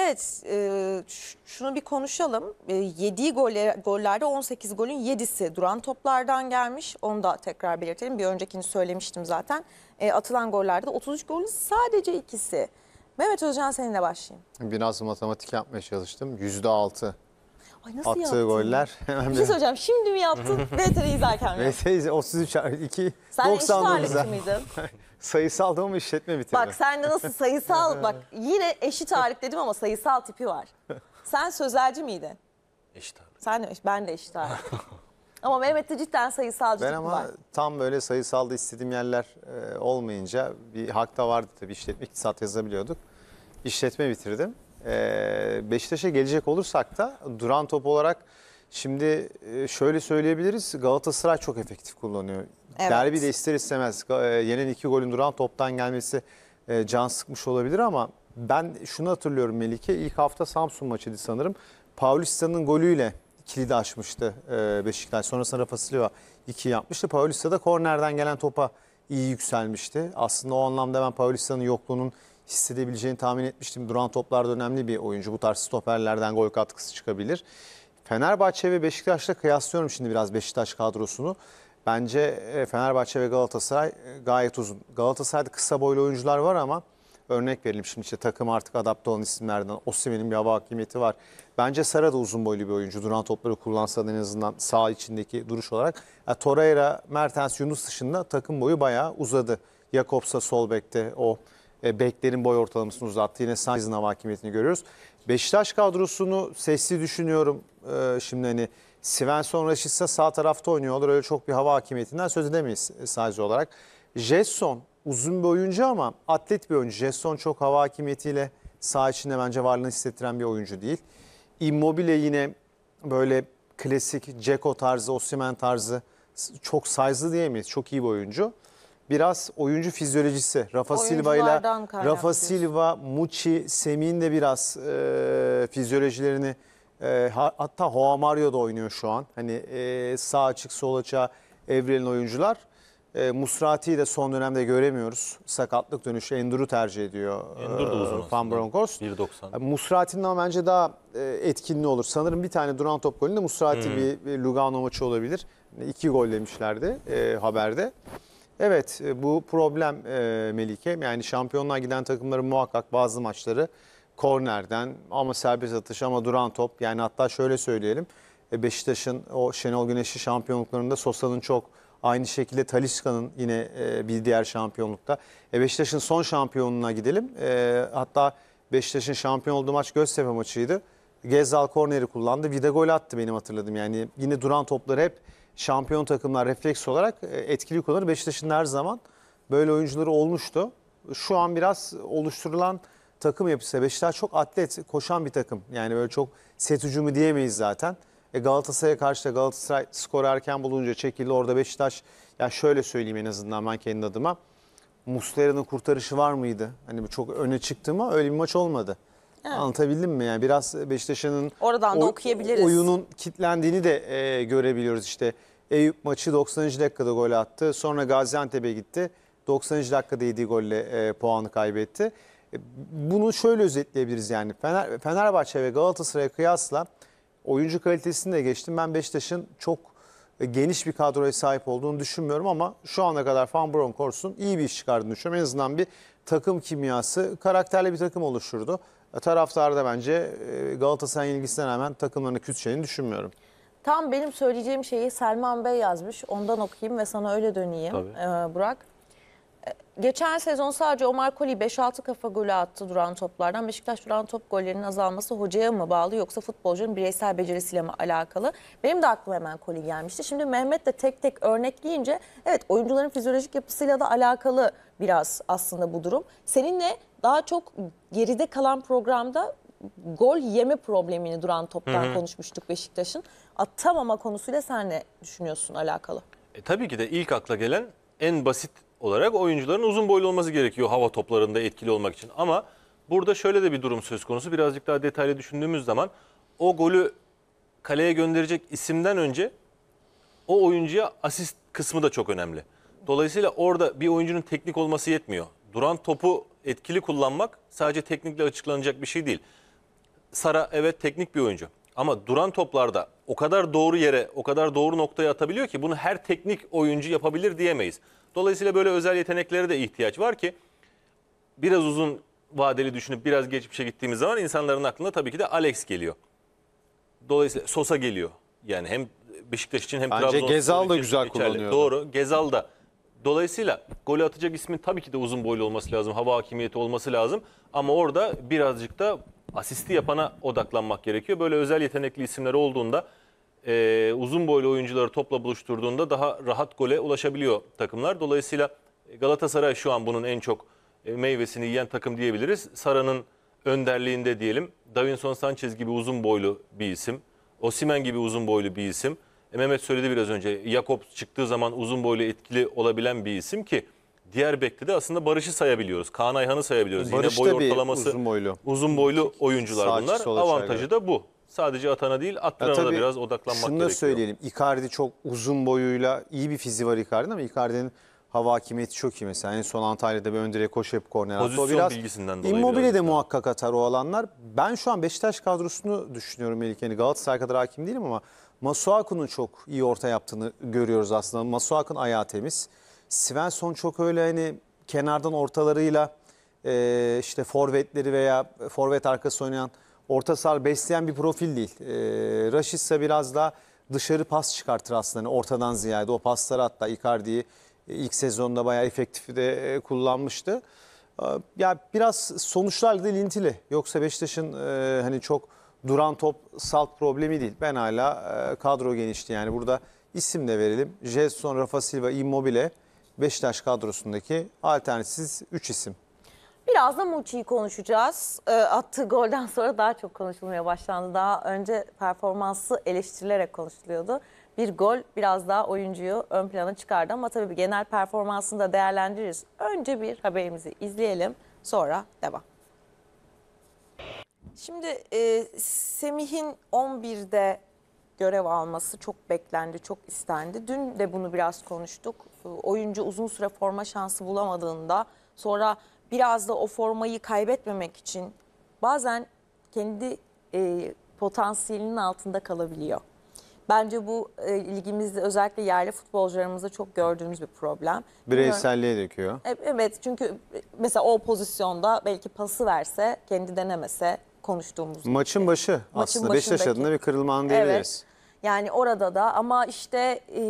Evet, e, şunu bir konuşalım. E, yediği golle, gollerde 18 golün 7'si duran toplardan gelmiş. Onu da tekrar belirtelim. Bir öncekini söylemiştim zaten. E, atılan gollerde de 33 golün sadece ikisi. Mehmet Özcan seninle başlayayım. Biraz matematik yapmaya çalıştım. Yüzde altı Ay nasıl attığı yaptın? goller. Bir şey söyleyeceğim. Şimdi mi yaptın? VTR'yi izlerken mi? Ve 33 2 Sen eşit 99'a ağırlıkçı mıydın? sayısalda mı işletme bitirdi. Bak sende nasıl sayısal, bak yine eşit ağırlık dedim ama sayısal tipi var. Sen sözelci miydin? Eşit ağırlık. Sen de, ben de eşit ağırlık. ama Mehmet'te cidden sayısalcı Ben tipi ama var. tam böyle sayısalda istediğim yerler e, olmayınca bir hak da vardı tabii işletme iktisat yazabiliyorduk. İşletme bitirdim. E, Beşiktaş'a gelecek olursak da duran top olarak şimdi e, şöyle söyleyebiliriz Galatasaray çok efektif kullanıyor. Evet. Derbi de ister istemez e, yenen iki golün duran toptan gelmesi e, can sıkmış olabilir ama ben şunu hatırlıyorum Melike ilk hafta Samsun maçıydı sanırım. Paulista'nın golüyle kilidi açmıştı Beşiktaş. Sonrasında Rafa Silva 2 yapmıştı. Paulista da kornerden gelen topa iyi yükselmişti. Aslında o anlamda ben Paulista'nın yokluğunun hissedebileceğini tahmin etmiştim. Duran toplarda önemli bir oyuncu. Bu tarz stoperlerden gol katkısı çıkabilir. Fenerbahçe ve Beşiktaş'la kıyaslıyorum şimdi biraz Beşiktaş kadrosunu. Bence e, Fenerbahçe ve Galatasaray e, gayet uzun. Galatasaray'da kısa boylu oyuncular var ama örnek verelim şimdi işte takım artık adapte olan isimlerden. Osimhen'in bir hava hakimiyeti var. Bence Sara da uzun boylu bir oyuncu. Duran topları kullansa en azından sağ içindeki duruş olarak. Ya, Torreira, Mertens, Yunus dışında takım boyu bayağı uzadı. Jakobs'a sol bekte o e, beklerin boy ortalamasını uzattı. Yine Sainz'in hava hakimiyetini görüyoruz. Beşiktaş kadrosunu sesli düşünüyorum. Ee, şimdi hani Svensson Rashica sağ tarafta oynuyorlar. Öyle çok bir hava hakimiyetinden söz edemeyiz e, sadece olarak. Jetson uzun bir oyuncu ama atlet bir oyuncu. Jetson çok hava hakimiyetiyle sağ içinde bence varlığını hissettiren bir oyuncu değil. Immobile yine böyle klasik Ceko tarzı, Osimhen tarzı çok size'lı diyemeyiz. Çok iyi bir oyuncu. Biraz oyuncu fizyolojisi. Rafa Silva ile Rafa. Silva, Muçi, Semih'in de biraz e, fizyolojilerini e, ha- hatta Hoa Mario da oynuyor şu an. Hani e, sağ açık sol açığa evrilen oyuncular. E, Musrati'yi de son dönemde göremiyoruz. Sakatlık dönüşü Endur'u tercih ediyor. Endur da uzun e, Van aslında. Bronckhorst. 1.90. Musrati'nin ama bence daha e, etkinli olur. Sanırım bir tane duran top golünde Musrati bir, bir Lugano maçı olabilir. İki gol demişlerdi e, haberde. Evet e, bu problem e, Melike. Yani şampiyonluğa giden takımların muhakkak bazı maçları kornerden ama serbest atış ama duran top. Yani hatta şöyle söyleyelim. e, Beşiktaş'ın o Şenol Güneşli şampiyonluklarında Sosa'nın çok aynı şekilde Talisca'nın yine e, bir diğer şampiyonlukta. Beşiktaş'ın son şampiyonluğuna gidelim. Hatta Beşiktaş'ın şampiyon olduğu maç Göztepe maçıydı. Gezzal korneri kullandı. Vida gol attı benim hatırladığım. Yani yine duran topları hep şampiyon takımlar refleks olarak e, etkili kullanır. Beşiktaş'ın her zaman böyle oyuncuları olmuştu. Şu an biraz oluşturulan takım yapısı. Beşiktaş çok atlet, koşan bir takım. Yani böyle çok set hücumu diyemeyiz zaten. E Galatasaray'a karşı da Galatasaray skoru erken bulunca çekildi. Orada Beşiktaş, ya şöyle söyleyeyim en azından ben kendi adıma. Muslera'nın kurtarışı var mıydı? Hani çok öne çıktı mı öyle bir maç olmadı. Anlatabildim mi? Yani biraz Beşiktaş'ın Oradan da okuyabiliriz. oyunun kitlendiğini de e, görebiliyoruz. İşte Eyüp maçı 90. dakikada gol attı. Sonra Gaziantep'e gitti. 90. dakikada yediği golle e, puanı kaybetti. E, bunu şöyle özetleyebiliriz yani. Fener, Fenerbahçe ve Galatasaray'a kıyasla oyuncu kalitesini de geçtim. Ben Beşiktaş'ın çok e, geniş bir kadroya sahip olduğunu düşünmüyorum ama şu ana kadar Van Bronckhorst'un iyi bir iş çıkardığını düşünüyorum. En azından bir takım kimyası, karakterli bir takım oluşturdu. E, Taraftar da bence e, Galatasaray'ın ilgisine rağmen takımlarını küçüleceğini düşünmüyorum. Tam benim söyleyeceğim şeyi Selman Bey yazmış. Ondan okuyayım ve sana öyle döneyim ee, Burak. Ee, Geçen sezon sadece Omar Koli 5-6 kafa golü attı duran toplardan. Beşiktaş duran top gollerinin azalması hocaya mı bağlı yoksa futbolcunun bireysel becerisiyle mi alakalı? Benim de aklıma hemen Koli gelmişti. Şimdi Mehmet de tek tek örnekleyince evet oyuncuların fizyolojik yapısıyla da alakalı biraz aslında bu durum. Seninle daha çok geride kalan programda gol yeme problemini duran toptan konuşmuştuk Beşiktaş'ın. Atamama konusuyla sen ne düşünüyorsun alakalı? E, tabii ki de ilk akla gelen en basit olarak oyuncuların uzun boylu olması gerekiyor hava toplarında etkili olmak için. Ama burada şöyle de bir durum söz konusu. Birazcık daha detaylı düşündüğümüz zaman o golü kaleye gönderecek isimden önce o oyuncuya asist kısmı da çok önemli. Dolayısıyla orada bir oyuncunun teknik olması yetmiyor. Duran topu etkili kullanmak sadece teknikle açıklanacak bir şey değil. Sara evet teknik bir oyuncu. Ama duran toplarda o kadar doğru yere, o kadar doğru noktaya atabiliyor ki bunu her teknik oyuncu yapabilir diyemeyiz. Dolayısıyla böyle özel yeteneklere de ihtiyaç var ki biraz uzun vadeli düşünüp biraz geçmişe gittiğimiz zaman insanların aklına tabii ki de Alex geliyor. Dolayısıyla Sosa geliyor. Yani hem Beşiktaş için hem Bence Trabzonspor Gezal da güzel geçerli. kullanıyordu. Doğru. Gezal da. Dolayısıyla golü atacak ismin tabii ki de uzun boylu olması lazım. Hava hakimiyeti olması lazım. Ama orada birazcık da asisti yapana odaklanmak gerekiyor. Böyle özel yetenekli isimler olduğunda e, uzun boylu oyuncuları topla buluşturduğunda daha rahat gole ulaşabiliyor takımlar. Dolayısıyla Galatasaray şu an bunun en çok e, meyvesini yiyen takım diyebiliriz. Sara'nın önderliğinde diyelim. Davinson Sanchez gibi uzun boylu bir isim. Osimen gibi uzun boylu bir isim. E, Mehmet söyledi biraz önce. Jakob çıktığı zaman uzun boylu etkili olabilen bir isim ki diğer bekte de aslında Barış'ı sayabiliyoruz. Kaan Ayhan'ı sayabiliyoruz. Barış Yine boy da bir ortalaması uzun boylu. uzun boylu oyuncular Sağ bunlar. Avantajı da bu. Sadece atana değil Ya da tabii biraz odaklanmak şunu da gerekiyor. söyleyelim. Icardi çok uzun boyuyla iyi bir fiziği var Icardi'nin ama Icardi'nin hava hakimiyeti çok iyi mesela. En son Antalya'da bir ön direğe koşu hep korner attı. Pozisyon bilgisinden dolayı Immobile de muhakkak atar o alanlar. Ben şu an Beşiktaş kadrosunu düşünüyorum Melike. Yani Galatasaray kadar hakim değilim ama Masuaku'nun çok iyi orta yaptığını görüyoruz aslında. Masuaku'nun ayağı temiz. Svensson çok öyle hani kenardan ortalarıyla e, işte forvetleri veya forvet arkası oynayan orta saha besleyen bir profil değil. E, Rashica biraz daha dışarı pas çıkartır aslında hani ortadan ziyade. O pasları hatta Icardi'yi e, ilk sezonda bayağı efektif de e, kullanmıştı. E, Ya biraz sonuçlarla da ilintili. Yoksa Beşiktaş'ın e, hani çok duran top salt problemi değil. Ben hala e, kadro genişti yani burada isim de verelim. Jetson, Rafa Silva, Immobile Beşiktaş kadrosundaki alternatifsiz 3 isim. Biraz da Muçi'yi konuşacağız. E, attığı golden sonra daha çok konuşulmaya başlandı. Daha önce performansı eleştirilerek konuşuluyordu. Bir gol biraz daha oyuncuyu ön plana çıkardı ama tabii genel performansını da değerlendiririz. Önce bir haberimizi izleyelim sonra devam. Şimdi e, Semih'in 11'de görev alması çok beklendi, çok istendi. Dün de bunu biraz konuştuk. E, Oyuncu uzun süre forma şansı bulamadığında sonra biraz da o formayı kaybetmemek için bazen kendi e, potansiyelinin altında kalabiliyor. Bence bu e, ligimizde özellikle yerli futbolcularımızda çok gördüğümüz bir problem. Bireyselliğe döküyor. e- Evet çünkü mesela o pozisyonda belki pası verse, kendi denemese konuştuğumuz gibi. Maçın başı aslında Beşiktaş adına bir kırılma anı diyebiliriz. Yani orada da ama işte e,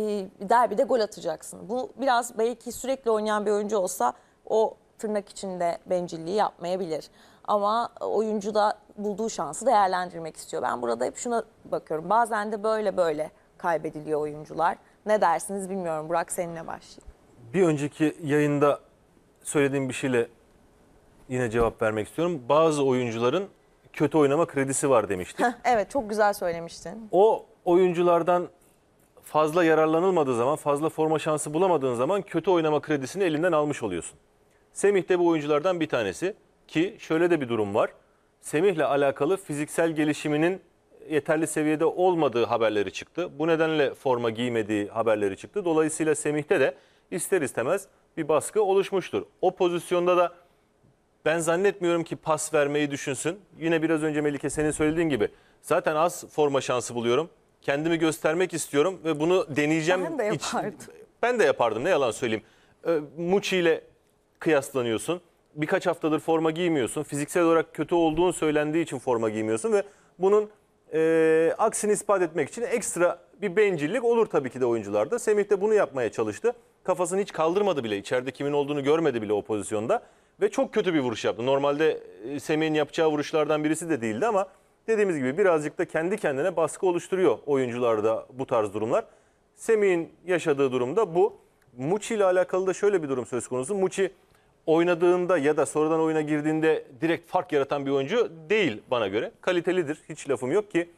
derbide gol atacaksın. Bu biraz belki sürekli oynayan bir oyuncu olsa o tırnak içinde bencilliği yapmayabilir. Ama oyuncu da bulduğu şansı değerlendirmek istiyor. Ben burada hep şuna bakıyorum. Bazen de böyle böyle kaybediliyor oyuncular. Ne dersiniz bilmiyorum. Burak seninle başlayayım. Bir önceki yayında söylediğim bir şeyle yine cevap vermek istiyorum. Bazı oyuncuların kötü oynama kredisi var demiştik. Evet çok güzel söylemiştin. o oyunculardan fazla yararlanılmadığı zaman, fazla forma şansı bulamadığın zaman kötü oynama kredisini elinden almış oluyorsun. Semih de bu oyunculardan bir tanesi ki şöyle de bir durum var. Semih'le alakalı fiziksel gelişiminin yeterli seviyede olmadığı haberleri çıktı. Bu nedenle forma giymediği haberleri çıktı. Dolayısıyla Semih'te de ister istemez bir baskı oluşmuştur. O pozisyonda da ben zannetmiyorum ki pas vermeyi düşünsün. Yine biraz önce Melike senin söylediğin gibi zaten az forma şansı buluyorum. Kendimi göstermek istiyorum ve bunu deneyeceğim. Ben de İç- yapardım. ben de yapardım ne yalan söyleyeyim. Ee, Muçi ile kıyaslanıyorsun. Birkaç haftadır forma giymiyorsun. Fiziksel olarak kötü olduğun söylendiği için forma giymiyorsun ve bunun e, aksini ispat etmek için ekstra bir bencillik olur tabii ki de oyuncularda. Semih de bunu yapmaya çalıştı. Kafasını hiç kaldırmadı bile. İçeride kimin olduğunu görmedi bile o pozisyonda. Ve çok kötü bir vuruş yaptı. Normalde e, Semih'in yapacağı vuruşlardan birisi de değildi ama dediğimiz gibi birazcık da kendi kendine baskı oluşturuyor oyuncularda bu tarz durumlar. Semih'in yaşadığı durumda bu. Muçi ile alakalı da şöyle bir durum söz konusu. Muçi oynadığında ya da sonradan oyuna girdiğinde direkt fark yaratan bir oyuncu değil bana göre. Kalitelidir. Hiç lafım yok ki.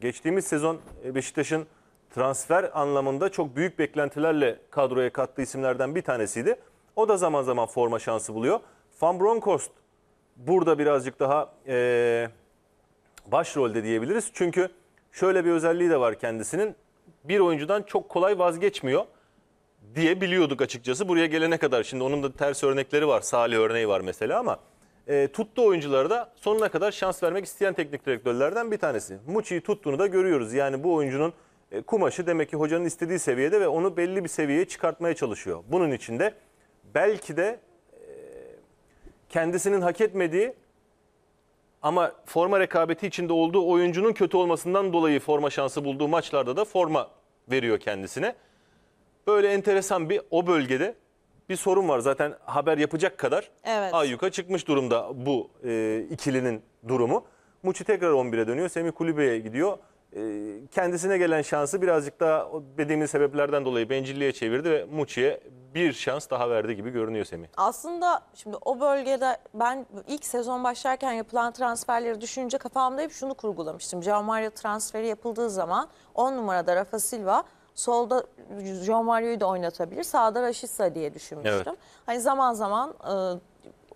Geçtiğimiz sezon e, Beşiktaş'ın transfer anlamında çok büyük beklentilerle kadroya kattığı isimlerden bir tanesiydi. O da zaman zaman forma şansı buluyor. Van Bronckhorst burada birazcık daha eee başrolde diyebiliriz. Çünkü şöyle bir özelliği de var kendisinin. Bir oyuncudan çok kolay vazgeçmiyor diye biliyorduk açıkçası buraya gelene kadar. Şimdi onun da ters örnekleri var. Salih örneği var mesela ama E, tuttuğu oyunculara da sonuna kadar şans vermek isteyen teknik direktörlerden bir tanesi. Muçi'yi tuttuğunu da görüyoruz. Yani bu oyuncunun e, kumaşı demek ki hocanın istediği seviyede ve onu belli bir seviyeye çıkartmaya çalışıyor. Bunun için de belki de e, kendisinin hak etmediği ama forma rekabeti içinde olduğu oyuncunun kötü olmasından dolayı forma şansı bulduğu maçlarda da forma veriyor kendisine. Böyle enteresan bir o bölgede bir sorun var. Zaten haber yapacak kadar Evet. ayyuka çıkmış durumda bu e, ikilinin durumu. Muçi tekrar 11'e dönüyor. Semih Kulübe'ye gidiyor. E, kendisine gelen şansı birazcık daha dediğimiz sebeplerden dolayı bencilliğe çevirdi ve Muçi'ye bir şans daha verdi gibi görünüyor Semih. Aslında şimdi o bölgede ben ilk sezon başlarken yapılan transferleri düşününce kafamda hep şunu kurgulamıştım. João Mario transferi yapıldığı zaman 10 numarada Rafa Silva, solda João Mario'yu da oynatabilir, sağda Rashica diye düşünmüştüm. Evet. Hani zaman zaman e,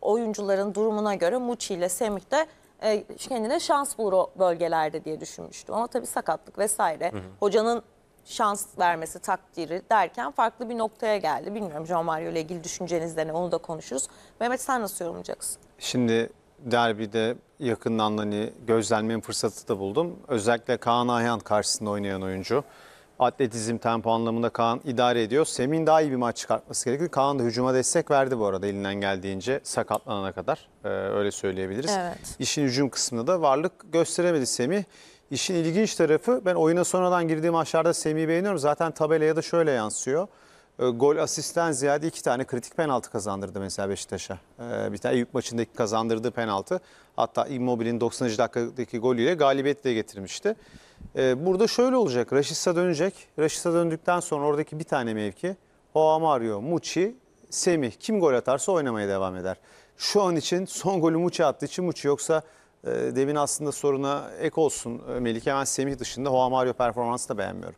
oyuncuların durumuna göre Muçi ile Semih de e, kendine şans bulur o bölgelerde diye düşünmüştüm. Ama tabii sakatlık vesaire. Hocanın şans vermesi takdiri derken farklı bir noktaya geldi. Bilmiyorum João Mario ile ilgili düşünceniz de ne onu da konuşuruz. Mehmet sen nasıl yorumlayacaksın? Şimdi derbide yakından hani gözlemleme fırsatı da buldum. Özellikle Kaan Ayhan karşısında oynayan oyuncu. Atletizm tempo anlamında Kaan idare ediyor. Semih'in daha iyi bir maç çıkartması gerekiyor. Kaan da hücuma destek verdi bu arada elinden geldiğince sakatlanana kadar. Ee, öyle söyleyebiliriz. Evet. İşin hücum kısmında da varlık gösteremedi Semih. İşin ilginç tarafı ben oyuna sonradan girdiğim maçlarda Semih'i beğeniyorum. Zaten tabelaya da şöyle yansıyor. E, Gol asistten ziyade iki tane kritik penaltı kazandırdı mesela Beşiktaş'a. E, Bir tane Eyüp maçındaki kazandırdığı penaltı. Hatta Immobile'in 90. dakikadaki golüyle galibiyet de getirmişti. E, Burada şöyle olacak. Raşitsa dönecek. Raşitsa döndükten sonra oradaki bir tane mevki. Hoa Mario, Muçi, Semih. Kim gol atarsa oynamaya devam eder. Şu an için son golü Muçi attığı için Muçi yoksa e, demin aslında soruna ek olsun e, Melike. Ben Semih dışında Hoa Mario performansı da beğenmiyorum.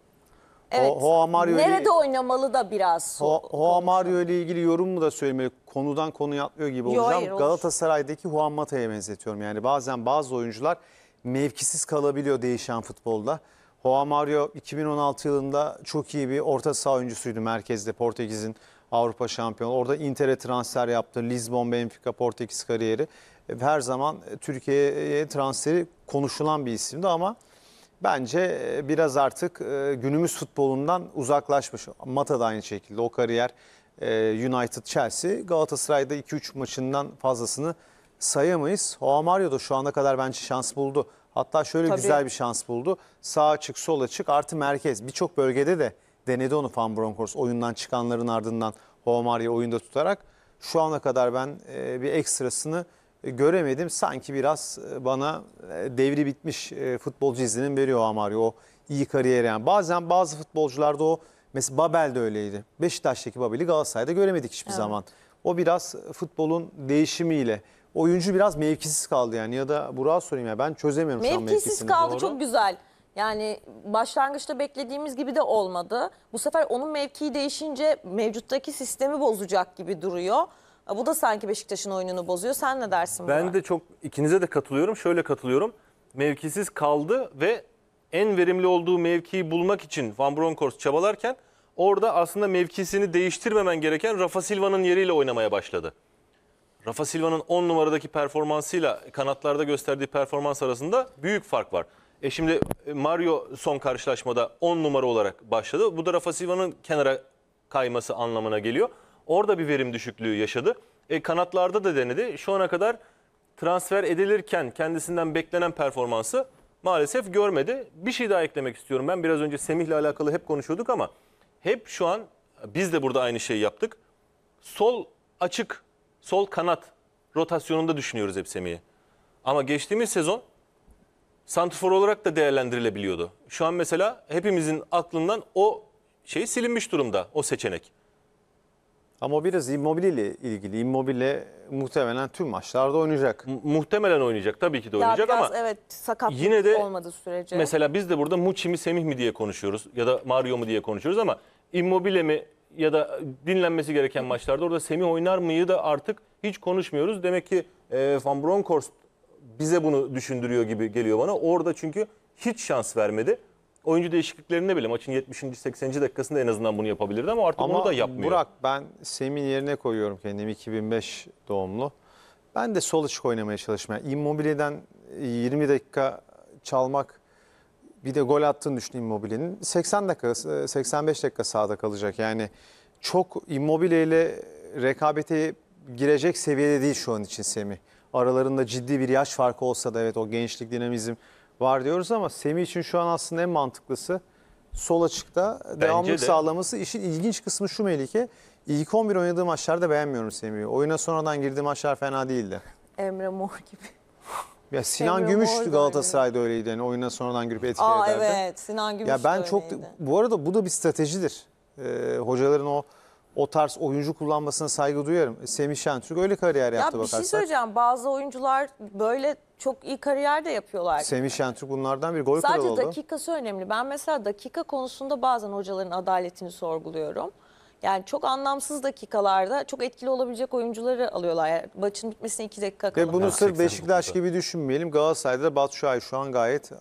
Ho- Hoa Mario ile- Nerede oynamalı da biraz. Ho- Juan Mario ile ilgili yorumumu da söylemeli. Konudan konuya atlıyor gibi Yo, olacağım. hayır, olur. Galatasaray'daki Juan Mata'ya benzetiyorum. Yani bazen bazı oyuncular mevkisiz kalabiliyor değişen futbolda. Juan Mario 2016 yılında çok iyi bir orta saha oyuncusuydu merkezde Portekiz'in Avrupa şampiyonu. Orada Inter'e transfer yaptı. Lisbon, Benfica, Portekiz kariyeri. Her zaman Türkiye'ye transferi konuşulan bir isimdi ama Bence e, biraz artık e, günümüz futbolundan uzaklaşmış. Mata da aynı şekilde o kariyer e, United, Chelsea, Galatasaray'da 2-3 maçından fazlasını sayamayız. Joao Mario da şu ana kadar bence şans buldu. Hatta şöyle Tabii. güzel bir şans buldu. Sağ açık, sol açık artı merkez. Birçok bölgede de denedi onu Van Bronckhorst oyundan çıkanların ardından Joao Mario oyunda tutarak. Şu ana kadar ben bir ekstrasını göremedim. Sanki biraz e, bana e, devri bitmiş e, futbolcu izlenim veriyor Amario. O iyi kariyer yani. Bazen bazı futbolcularda o mesela Babel de öyleydi. Beşiktaş'taki Babel'i Galatasaray'da göremedik hiçbir zaman. O biraz futbolun değişimiyle. Oyuncu biraz mevkisiz kaldı yani ya da Burak'a sorayım ya ben çözemiyorum şu an Mevkisiz mevkisini. kaldı Doğru. çok güzel. Yani başlangıçta beklediğimiz gibi de olmadı. Bu sefer onun mevkii değişince mevcuttaki sistemi bozacak gibi duruyor. Bu da sanki Beşiktaş'ın oyununu bozuyor. Sen ne dersin Ben Burak? de çok ikinize de katılıyorum. Şöyle katılıyorum. Mevkisiz kaldı ve en verimli olduğu mevkiyi bulmak için Van Bronckhorst çabalarken orada aslında mevkisini değiştirmemen gereken Rafa Silva'nın yeriyle oynamaya başladı. Rafa Silva'nın 10 numaradaki performansıyla kanatlarda gösterdiği performans arasında büyük fark var. E şimdi e, Mario son karşılaşmada 10 numara olarak başladı. Bu da Rafa Silva'nın kenara kayması anlamına geliyor. Orada bir verim düşüklüğü yaşadı. E, kanatlarda da denedi. Şu ana kadar transfer edilirken kendisinden beklenen performansı maalesef görmedi. Bir şey daha eklemek istiyorum. Ben biraz önce Semih'le alakalı hep konuşuyorduk ama hep şu an biz de burada aynı şeyi yaptık. Sol açık, sol kanat rotasyonunda düşünüyoruz hep Semih'i. Ama geçtiğimiz sezon santrfor olarak da değerlendirilebiliyordu. Şu an mesela hepimizin aklından o şey silinmiş durumda, o seçenek. Ama biraz Immobile ile ilgili. Immobile muhtemelen tüm maçlarda oynayacak. Mu- muhtemelen oynayacak, tabii ki de Ya oynayacak biraz ama evet sakatlık yine de olmadığı sürece. Mesela biz de burada Muçi mi Semih mi diye konuşuyoruz ya da Mario mu diye konuşuyoruz ama Immobile mi ya da dinlenmesi gereken maçlarda orada Semih oynar mıyı da artık hiç konuşmuyoruz. Demek ki e, Van Bronckhorst bize bunu düşündürüyor gibi geliyor bana. Orada çünkü hiç şans vermedi. Oyuncu değişikliklerinde bile maçın 70. 80. dakikasında en azından bunu yapabilirdi ama artık onu Ama da yapmıyor. Burak ben Semih'in yerine koyuyorum kendimi 2005 doğumlu. Ben de sol açık oynamaya çalışmaya. Immobile'den 20 dakika çalmak bir de gol attığını düşün Immobile'nin. 80 dakika, 85 dakika sahada kalacak. Yani çok Immobile ile rekabete girecek seviyede değil şu an için Semih. Aralarında ciddi bir yaş farkı olsa da evet o gençlik dinamizm var diyoruz ama Semih için şu an aslında en mantıklısı sol açıkta devamlılık de. sağlaması. İşin ilginç kısmı şu Melike. İlk 11 oynadığı maçlarda beğenmiyorum Semih'i. Oyuna sonradan girdiği maçlar fena değildi. Emre Mor gibi. Ya Sinan Emre Gümüş Mor da Galatasaray'da öyleydi. Yani oyuna sonradan girip etki Aa ederdi. evet Sinan Gümüş Ya ben çok öyleydi. bu arada bu da bir stratejidir. Ee, hocaların o o tarz oyuncu kullanmasına saygı duyarım. Semih Şentürk öyle kariyer Ya yaptı bir şey söyleyeceğim. Bazı oyuncular böyle çok iyi kariyer de yapıyorlar. Semih Şentürk bunlardan bir gol kralı Sadece oldu. dakikası önemli. Ben mesela dakika konusunda bazen hocaların adaletini sorguluyorum. Yani çok anlamsız dakikalarda çok etkili olabilecek oyuncuları alıyorlar. Yani maçın bitmesine iki dakika kala. Ve bunu sırf 89'da. Beşiktaş gibi düşünmeyelim. Galatasaray'da da Batu Şuay şu an gayet e,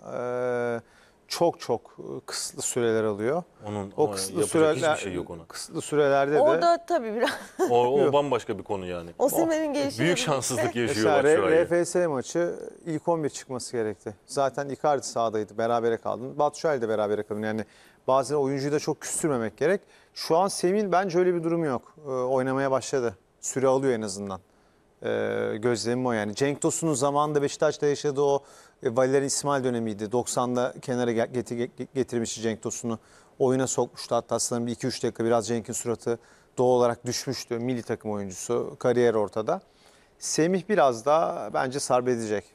çok çok kısıtlı süreler alıyor. Onun O o kısıtlı yapacak süreler hiçbir şey yok ona. Kısıtlı sürelerde de Orada tabii biraz O, o bambaşka bir konu yani. Osimhen'in gelişi. Büyük şanssızlık yaşıyor Mesela bak şu an. RFS maçı ilk 11 çıkması gerekti. Zaten Icardi sahadaydı. Berabere kaldın. Batu Şuay da berabere kaldın. Yani bazen oyuncuyu da çok küstürmemek gerek. Şu an Semih'in bence öyle bir durumu yok. Ee, oynamaya başladı. Süre alıyor en azından. Ee, gözlemim o yani. Cenk Tosun'un zamanında Beşiktaş'ta yaşadığı o e, Valerian İsmail dönemiydi. 90'da kenara ge- geti- ge- getirmişti Cenk Tosun'u. Oyuna sokmuştu hatta sanırım bir 2-3 dakika biraz Cenk'in suratı doğal olarak düşmüştü. Milli takım oyuncusu, kariyer ortada. Semih biraz daha bence sarp edecek.